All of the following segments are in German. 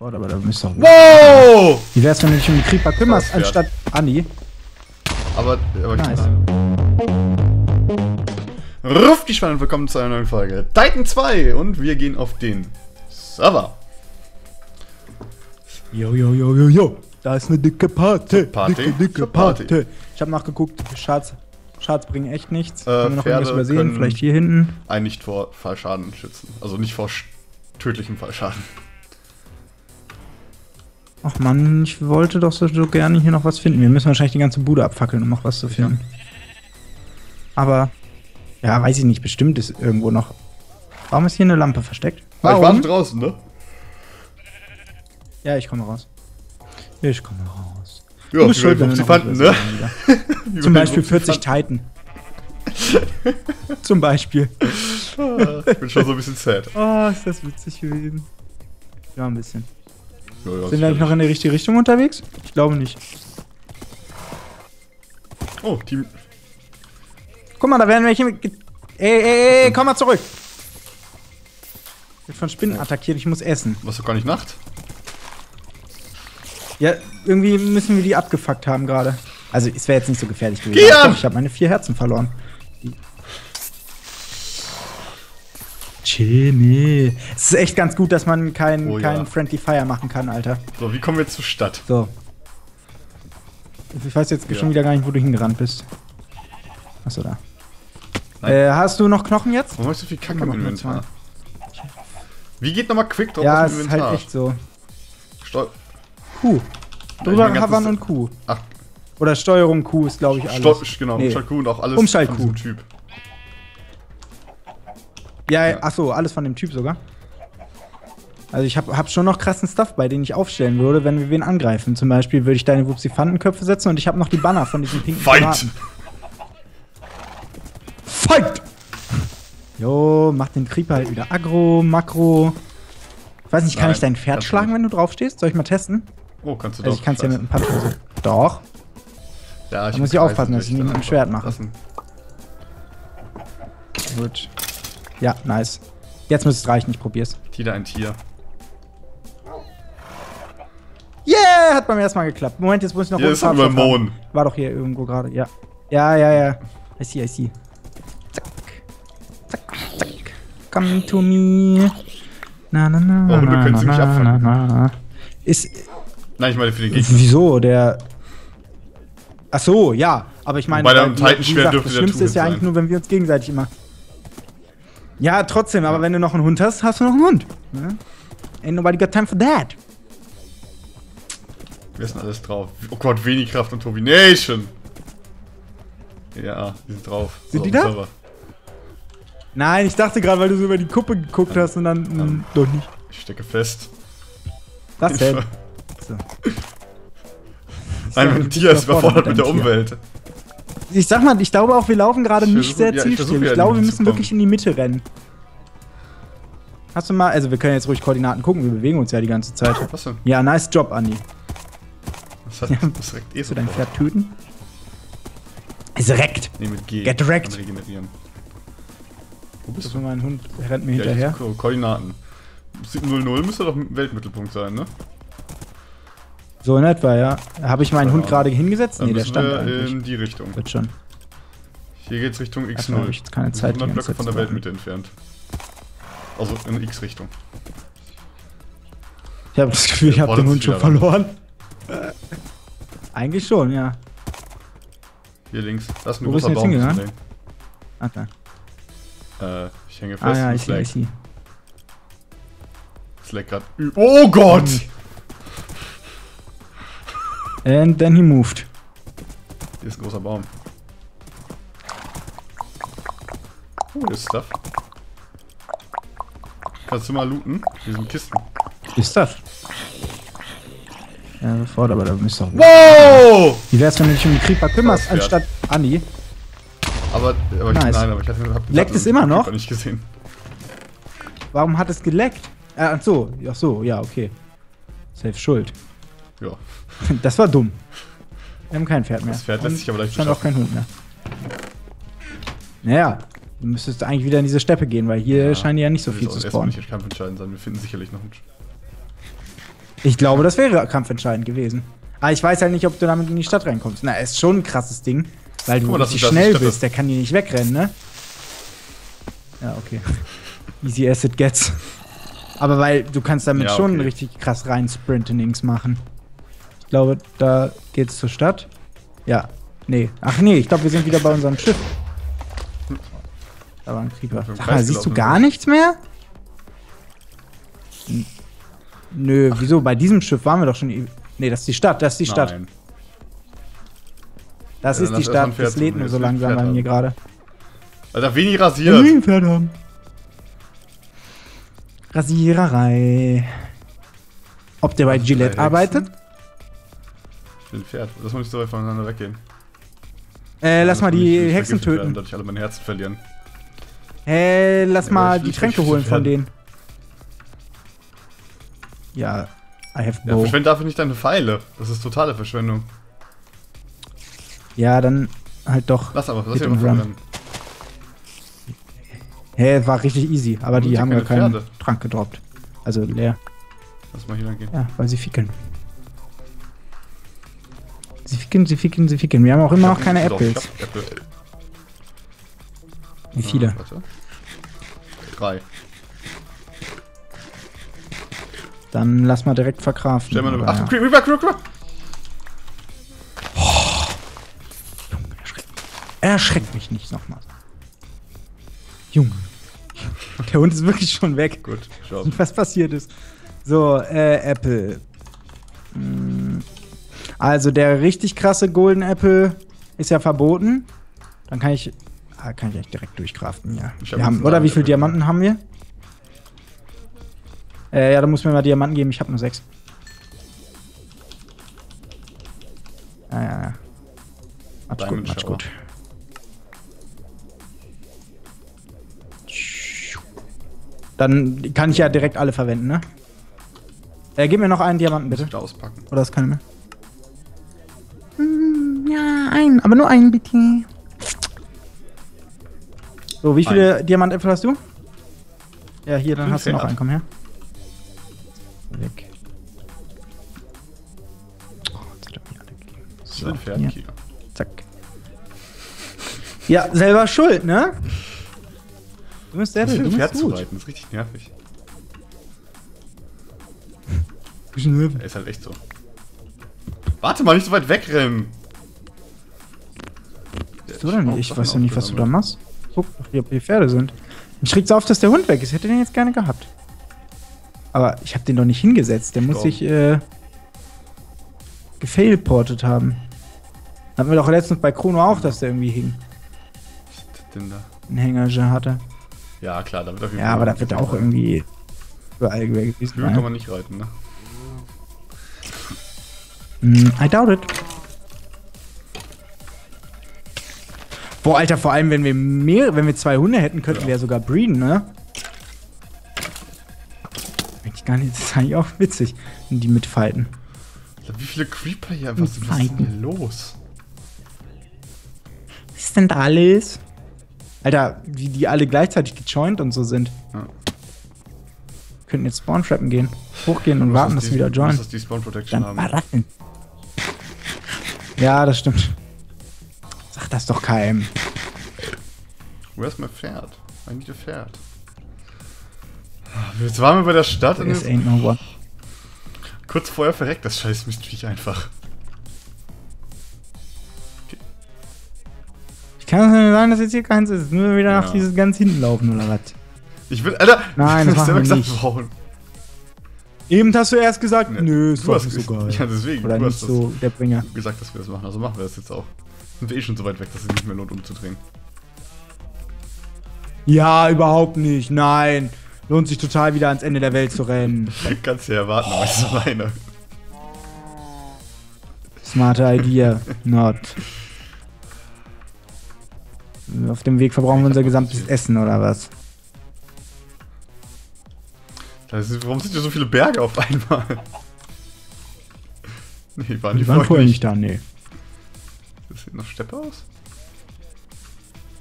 sofort, aber da müsst ihr Wow! Wie wär's, wenn du dich um die Creeper kümmerst, anstatt Andi? Aber, aber Nice. Ruft die Spannend, willkommen zu einer neuen Folge. Titan 2 und wir gehen auf den Server. Jo, jo, jo, jo, jo. Da ist eine dicke Party. Party? Dicke, dicke Party. Party. Ich habe nachgeguckt, Schatz, Schatz bringen echt nichts. Äh, Haben wir noch Pferde irgendwas übersehen? können- Vielleicht hier hinten. Einen nicht vor Fallschaden schützen. Also nicht vor tödlichem Fallschaden. Ach man, ich wollte doch so, so gerne hier noch was finden. Wir müssen wahrscheinlich die ganze Bude abfackeln, um noch was zu finden. Aber, ja, weiß ich nicht, bestimmt ist irgendwo noch. Warum ist hier eine Lampe versteckt? Ich Warum? warte draußen, ne? Ja, ich komme raus. Ich komme raus. Ja, Du bist schuld, wenn wir fanden, ne? Zum Beispiel 40 Titan. Zum Beispiel. Ich bin schon so ein bisschen sad. Oh, ist das witzig gewesen. Ja, ein bisschen. Ja, ja, Sind wir eigentlich noch in die richtige Richtung unterwegs? Ich glaube nicht. Oh, Team. Guck mal, da werden welche Ey, ey, ey, komm mal zurück! Wird von Spinnen attackiert, ich muss essen. Was doch gar nicht Nacht? Ja, irgendwie müssen wir die abgefuckt haben gerade. Also, es wäre jetzt nicht so gefährlich gewesen. Geh Aber an! doch, Ich habe meine vier Herzen verloren. Jimmy. Es ist echt ganz gut, dass man kein, Oh ja. kein Friendly Fire machen kann, Alter. So, wie kommen wir zur Stadt? So. Ich weiß jetzt Ja. schon wieder gar nicht, wo du hingerannt bist. Achso, da. Äh, hast du noch Knochen jetzt? Warum hast du so viel Kacke im Inventar? Wie geht nochmal Quick Drop ja, aus dem ist halt Inventar? echt so. Steu Q. ich Drüber ganzes- hovern und Q. Ach, Oder Steuerung Q ist, glaube ich, alles. Steu genau, Nee. Umschalt Q und auch alles Umschalt Q. Typ. Ja, Ja. achso, alles von dem Typ sogar. Also ich habe hab schon noch krassen Stuff bei, den ich aufstellen würde, wenn wir wen angreifen. Zum Beispiel würde ich deine Wupsi-Fandenköpfe setzen und ich habe noch die Banner von diesen pinken Fight! Piraten. Fight! Jo, mach den Creeper halt wieder aggro, makro. Ich weiß nicht, kann Nein, ich dein Pferd schlagen, nicht. wenn du draufstehst? Soll ich mal testen? Oh, kannst du Also doch. ich kann es ja mit Scheiße. einem Punch. Doch. Ja, Da muss ich aufpassen, dass ich ihn mit dem Schwert mache. Lassen. Gut. Ja, nice. Jetzt müsste es reichen, ich probier's. Tida ein Tier. Yeah, hat beim ersten Mal geklappt. Moment, jetzt muss ich noch Hier ist ein. Lemon. War doch hier irgendwo gerade, ja. Ja, ja, ja. I see, I see. Zack. Zack, zack. Come to me. Na, na, na, Oh, na, du könntest na, na, abfangen. na, na. Ist, Nein, ich meine für den Gegner. wieso, der... Ach so, ja. Aber ich meine, Bei Titan-Schwert dürfte das Schlimmste ist ja eigentlich nur, wenn wir uns gegenseitig immer... Ja, trotzdem, aber wenn du noch einen Hund hast, hast du noch einen Hund. Ne? Ain't nobody got time for that. Wir sind alles drauf. Oh Gott, wenig Kraft und Turbination. Ja, die sind drauf. Sind So, die da? Server. Nein, ich dachte gerade, weil du so über die Kuppe geguckt hast und dann, mm, doch nicht. Ich stecke fest. Was denn? So. Ein Ja, Tier ist überfordert mit der Tier. Umwelt. Ich sag mal, ich glaube auch, wir laufen gerade Ich nicht sehr ja, ich zielstrebig. ja Ich glaube, wir müssen wirklich in die Mitte rennen. Hast du mal, also wir können jetzt ruhig Koordinaten gucken, wir bewegen uns ja die ganze Zeit. Was denn? Ja, nice Job, Andi. Das, hat, Ja. das regt eh so. du dein Pferd töten? Es reckt. Nee, mit G. Get wrecked. Regenerieren. Wo bist Das du? mein Hund, rennt mir Ja, hinterher. ich- Ko Koordinaten. 00 müsste doch Weltmittelpunkt sein, ne? So in etwa, ja. Habe ich meinen Ja. Hund gerade hingesetzt? Nee, der stand wir eigentlich. in die Richtung. Wird schon. Hier geht's Richtung Erstmal X0. habe ich jetzt keine Zeit, die 100 ganze Blöcke von der Weltmitte entfernt. Also in X-Richtung. Ich habe das Gefühl, ich habe den Hund schon verloren. Eigentlich schon, ja. Hier links. Das ist ein Wo großer Baum. jetzt zu Ah. Äh, ich hänge fest. Ah ja, ich sehe, ich sehe. Slack grad. ü- Oh Gott! And then he moved. Hier ist ein großer Baum. Oh, hier ist Stuff. Kannst du mal looten? Hier sind Kisten. Ist das? Ja, sofort, aber da müsst ihr Wow! Wie wär's, wenn du dich um die Creeper kümmerst, anstatt Andi? Aber, aber ich, Nice. nein, aber ich hatte, hab, Leckt es den immer noch? Nicht gesehen. Warum hat es geleckt? Äh, ach so, ach so, ja, okay. Safe schuld. Ja. Das war dumm. Wir haben kein Pferd mehr. Das Pferd lässt Und sich aber leicht stand auch kein Hund mehr. Naja, du müsstest eigentlich wieder in diese Steppe gehen, weil hier Ja, scheinen ja nicht so das viel ist zu spawnen. nicht kampfentscheidend sein. Wir finden sicherlich noch einen. Ich glaube, das wäre kampfentscheidend gewesen. Aber ich weiß halt nicht, ob du damit in die Stadt reinkommst. Na, ist schon ein krasses Ding. Weil du mal, das richtig ist- das ist schnell bist. Der kann hier nicht wegrennen, ne? Ja, okay. Easy as it gets. Aber weil du kannst damit Ja, schon okay. richtig krass rein Sprintenings machen. Ich glaube, da geht's zur Stadt. Ja. Nee. Ach nee, ich glaube, wir sind wieder bei unserem Schiff. Da war ein Creeper. Im Sag mal, siehst du gar nichts mehr? Nö, wieso? Bei diesem Schiff waren wir doch schon. Nee, das ist die Stadt, das ist die Stadt. Nein. Das Ja, ist die Stadt. Das lädt nur so langsam bei mir gerade. Alter, wenig rasiert. ein Pferd haben. Rasiererei. Ob der bei Gillette arbeitet? Ich will ein Pferd. Lass mal nicht so weit voneinander weggehen. Äh, lass mal die nicht Hexen werden töten. Und dadurch alle mein Herzen verlieren. Äh, lass Ja, mal die Tränke holen von werden. denen. Ja, I have Ja, bow. verschwende dafür nicht deine Pfeile. Das ist totale Verschwendung. Ja, dann halt doch. Lass aber, lass mal run. Hä, war richtig easy, aber die haben ja keine keinen Pferde? Trank gedroppt. Also leer. Lass mal hier lang gehen. Ja, weil sie fickeln. Sie ficken, sie ficken, sie ficken. Wir haben auch immer noch keine Apples. Äpfel. Wie viele? Ah, warte. Drei. Dann lass mal direkt verkraften. Stell mal eine. Ach, ja. Creeper, Creeper, Creeper! Erschreckt mich nicht nochmal. Junge. Der Hund ist wirklich schon weg. Gut, schau. Was passiert ist. So, äh, Apple. Hm. Also, der richtig krasse Golden Apple ist ja verboten. Dann kann ich. Ah, kann ich echt direkt durchkraften, ja. Ich hab haben, oder wie viele. Diamanten haben wir? Äh, ja, da muss mir mal Diamanten geben. Ich habe nur sechs. Ja, ja, ja. Matsch gut, matsch gut. Dann kann ich ja direkt alle verwenden, ne? Äh, gib mir noch einen Diamanten, bitte. Oder ist keine mehr? Einen, aber nur einen, bitte. So, wie viele Diamantäpfel hast du? Ja, hier, dann hast du noch einen, komm her. Weg. Oh, jetzt hat er mir alle gegeben. Ein Pferd, hier, zack. Ja, selber schuld, ne? Du bist der, Ich will du bist zu gut. reiten, das ist richtig nervig. Bisschen Er ist halt echt so. Warte mal, nicht so weit wegrennen! So denn nicht? Ich weiß ja nicht, was du da machst. Guck doch hier, ob die Pferde sind. Mich schreckt's auf, dass der Hund weg ist. Ich hätte den jetzt gerne gehabt. Aber ich habe den doch nicht hingesetzt. Der muss sich äh, gefailportet haben. Hatten wir doch letztens bei Chrono auch, dass der irgendwie hing. Was ist denn da? Einen Hänger hatte. Ja, klar, damit auf jeden Ja, aber da wird er auch irgendwie überall gewesen Höhen kann man nicht reiten, ne? Mm, I doubt it. Boah, Alter, vor allem, wenn wir mehr, wenn wir zwei Hunde hätten, könnten Ja. wir ja sogar breeden, ne? Eigentlich gar nicht, das ist eigentlich auch witzig, wenn die mitfighten. Wie viele Creeper hier einfach sind? Was ist denn hier los? Was ist denn da alles? Alter, wie die alle gleichzeitig gejoint und so sind. Ja. Könnten jetzt Spawn-Trappen gehen, hochgehen und warten, das dass sie wieder joinen. Dann haben. Ja, das stimmt. Sag das doch keinem. Wo ist mein Pferd? I need a Pferd. Jetzt waren wir bei der Stadt und jetzt ain't no one. kurz vorher verreckt das scheiß Mistviech einfach. Ich kann es nicht sagen, dass jetzt hier keins ist. Nur wieder nach Ja. dieses ganz hinten laufen oder was? Ich will, Alter! Nein, das machen wir selber nicht. warum? Eben hast du erst gesagt, Ja, nö, ist du doch hast nicht so gesagt- geil. Ja, deswegen, Oder du nicht hast das- so der Bringer. gesagt, dass wir das machen, also machen wir das jetzt auch. Sind wir eh schon so weit weg, dass es nicht mehr lohnt, umzudrehen. Ja, überhaupt nicht. Nein. Lohnt sich total wieder ans Ende der Welt zu rennen. Kannst du ja erwarten, aber ich ist alleine. Smarte Idea. Not. Auf dem Weg verbrauchen wir unser gesamtes Essen oder was? Ist, warum sind hier so viele Berge auf einmal? Nee, waren die, Die waren vorher nicht da, nee. Das sieht nach Steppe aus?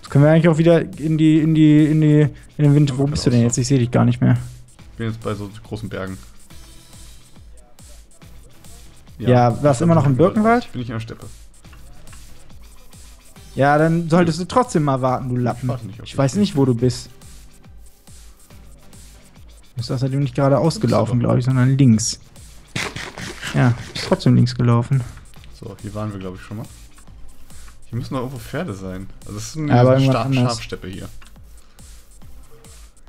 Jetzt können wir eigentlich auch wieder in die, in die, in die, in den Wind. Wo bist du denn jetzt? Ich sehe dich gar nicht mehr. Ich bin jetzt bei so großen Bergen. Ja, warst du immer noch im Birkenwald? Ich bin nicht in der Steppe. Ja, dann solltest du trotzdem mal warten, du Lappen. warte nicht Ich weiß nicht, wo du bist. Du bist außerdem nicht gerade ausgelaufen, glaube ich, sondern links. Ja, bist trotzdem links gelaufen. So, hier waren wir, glaube ich, schon mal. Hier müssen noch irgendwo Pferde sein. Also, das ist eine Ja, aber eine irgendwas Scha anders. Schafsteppe hier.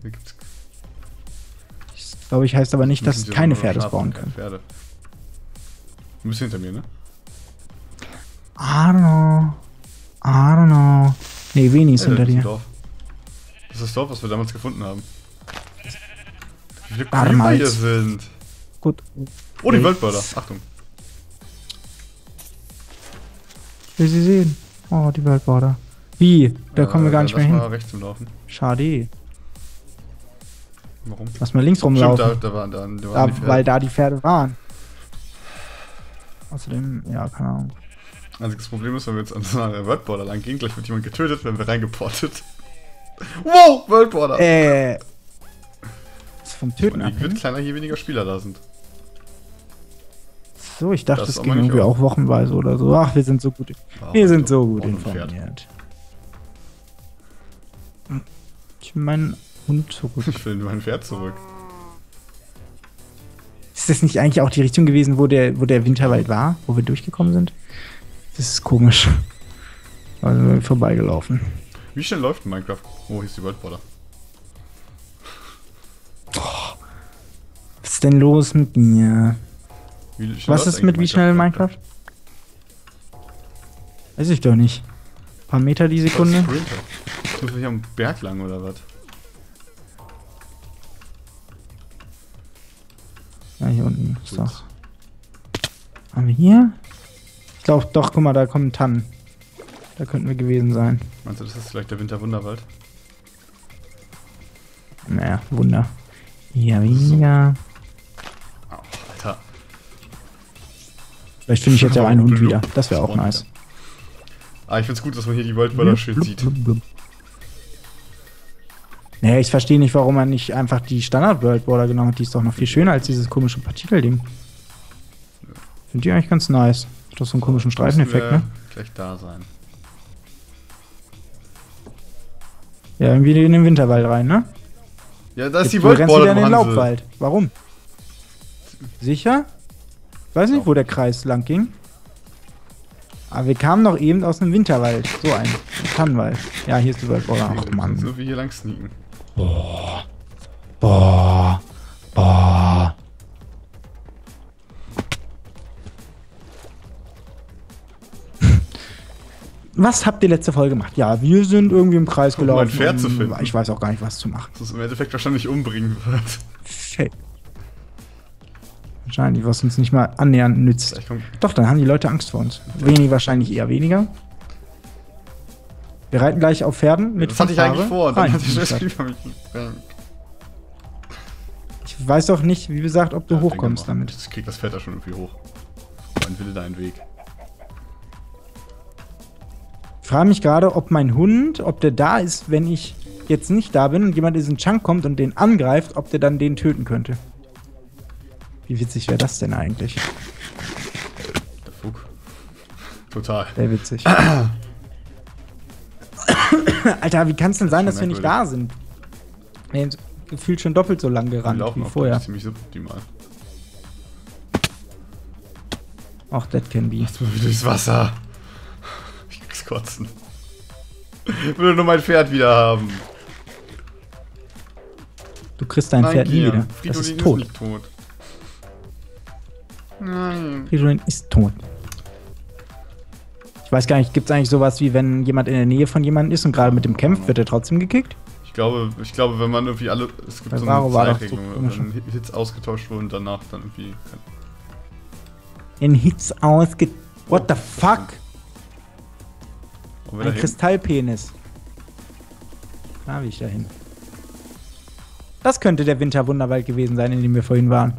Hier gibt's Das, glaube ich, heißt aber nicht, dass keine Pferde keine können. Pferde. Du bist hinter mir, ne? I don't know. I don't know. Nee, Veni ist Hey, hinter da ist ein dir. Dorf. Das ist das Dorf, was wir damals gefunden haben. Wie viele mal, hier sind. Gut. Oh, die Okay. Waldbörder. Achtung. Will sie sehen. Oh, die Waldborder. Wie? Da kommen wir gar nicht mehr hin. rechts im Laufen. Schade. Warum? Lass mal links Stimmt, da, rumlaufen. da waren, da, da waren Da, weil da die Pferde waren. Außerdem, ja, keine Ahnung. Einziges Problem ist, wenn wir jetzt an so einer Wordborder lang gehen, gleich wird jemand getötet, wenn wir reingeportet. Wow, Wordborder! Äh. Ist vom Töten Und die wird kleiner, je weniger Spieler da sind. So, ich dachte, Das das, ging irgendwie auch. auch wochenweise oder so. Ach, wir sind so gut. Wow, Wir sind so gut Pferd. informiert. Ich will meinen Hund zurück. Ich will mein Pferd zurück. Ist das nicht eigentlich auch die Richtung gewesen, wo der, wo der Winterwald war, wo wir durchgekommen sind? Das ist komisch. Also sind wir vorbeigelaufen. Wie schnell läuft in Minecraft? Oh, hier ist die Wordborder. Was ist denn los mit mir? Was ist mit wie schnell in Minecraft? Weiß ich doch nicht. Ein paar Meter die Sekunde? Wir hier am Berg lang oder was? Ja, hier unten ist doch. Haben wir hier? Ich glaube doch, guck mal, da kommen Tannen. Da könnten wir gewesen sein. Meinst du, das ist vielleicht der Winterwunderwald? Naja, Wunder. Ja, weniger. Oh, Vielleicht finde ich jetzt ja einen Hund wieder. Das wäre auch nice. Ah, ich find's gut, dass man hier die Waldbörder schön sieht. Naja, ich verstehe nicht, warum man nicht einfach die Standard World Border genommen hat. Die ist doch noch viel schöner als dieses komische Partikelding. Finde ich eigentlich ganz nice. Hat doch so einen komischen Streifeneffekt, ne? Gleich da sein. Ja, irgendwie in den Winterwald rein, ne? Ja, da ist die du rennst wieder in den. Laubwald. Warum? Sicher? Ich weiß nicht, wo der Kreis lang ging. Aber wir kamen doch eben aus einem Winterwald. So ein Tannenwald. Ja, hier ist die Waldborder. Ach Mann. müssen irgendwie hier lang sneaken. Boah. Boah. Was habt ihr letzte Folge gemacht? Ja, wir sind irgendwie im Kreis Um mein gelaufen. Pferd zu um- finden. Ich weiß auch gar nicht, was zu machen. Das uns im Endeffekt wahrscheinlich umbringen wird. Shit. Wahrscheinlich, was uns nicht mal annähernd nützt. Doch, dann haben die Leute Angst vor uns. Wenig wahrscheinlich eher weniger. Wir reiten gleich auf Pferden mit das hatte ich eigentlich vor. Dann mich gesprengt. Ich weiß doch nicht, wie gesagt, ob du hochkommst Denke mal, damit. Ich krieg das Pferd da schon irgendwie hoch. Mein Wille, dein Weg. Ich frage mich gerade, ob mein Hund, ob der da ist, wenn ich jetzt nicht da bin und jemand in diesen Chunk kommt und den angreift, ob der dann den töten könnte. Wie witzig wäre das denn eigentlich? Der Fug. Total. Sehr witzig. Alter, wie kann es denn sein, dass wir nicht da sind? Wir sind gefühlt schon doppelt so lang Wir gerannt laufen wie vorher. ziemlich suboptimal. Auch that can be. Lass mal wieder durchs Wasser. Ich krieg's kotzen. Ich will nur mein Pferd wieder haben. Du kriegst dein Pferd nie wieder. Das Fridolin ist tot. nicht tot. Nein. Fridolin ist tot. Ich weiß gar nicht, gibt es eigentlich sowas wie, wenn jemand in der Nähe von jemandem ist und gerade mit dem kämpft, wird er trotzdem gekickt? Ich glaube, ich glaube, wenn man irgendwie alle. Es gibt Bei so eine so Zeitregelung, komisch. wenn Hits ausgetauscht wurden und danach dann irgendwie. In Hits ausge... What the fuck? Ein dahin. Kristallpenis. Da will ich dahin. Das könnte der Winterwunderwald gewesen sein, in dem wir vorhin waren.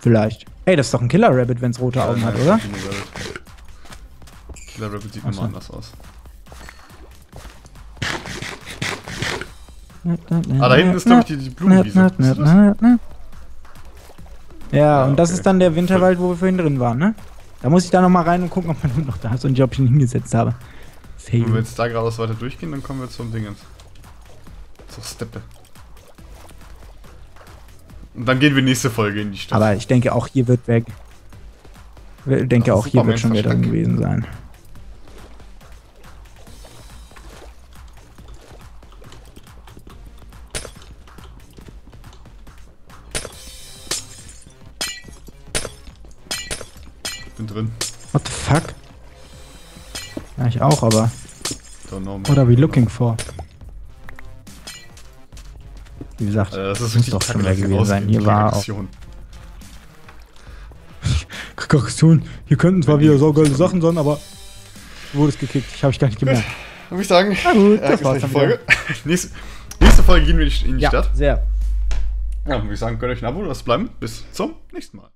Vielleicht. Hey, das ist doch ein Killer Rabbit, wenn es rote Augen hat, oder? Killer Rabbit. Sieht nochmal anders aus. Ah, da hinten ist, glaube ich, die, die Blumenwiese. Ja, Ja, und das okay. ist dann der Winterwald, wo wir vorhin drin waren, ne? Da muss ich da nochmal rein und gucken, ob mein Hund noch da ist und ich, ob ich ihn hingesetzt habe. Wenn wir jetzt da geradeaus weiter durchgehen, dann kommen wir zum Dingens. Zur Steppe. Und dann gehen wir nächste Folge in die Stadt. Aber ich denke, auch hier wird weg. Ich denke, auch hier wird schon wieder drin gewesen sein. ich bin drin. What the fuck? Ja, ich auch, aber. Know. What are we looking for? Wie gesagt, Alter, das ist muss richtig doch schon wieder gewesen sein. Hier war auch. Kakaktion, hier könnten zwar wieder so geile Sachen sein, aber du wurdest gekickt. Ich habe ich gar nicht gemerkt. Dann würde ich sagen, Na gut, das ereignisreiche war's dann Folge. nächste, nächste Folge gehen wir in die, Ja, Stadt. sehr. Ja, würde ich sagen, könnt euch ein Abo, lasst bleiben. Bis zum nächsten Mal.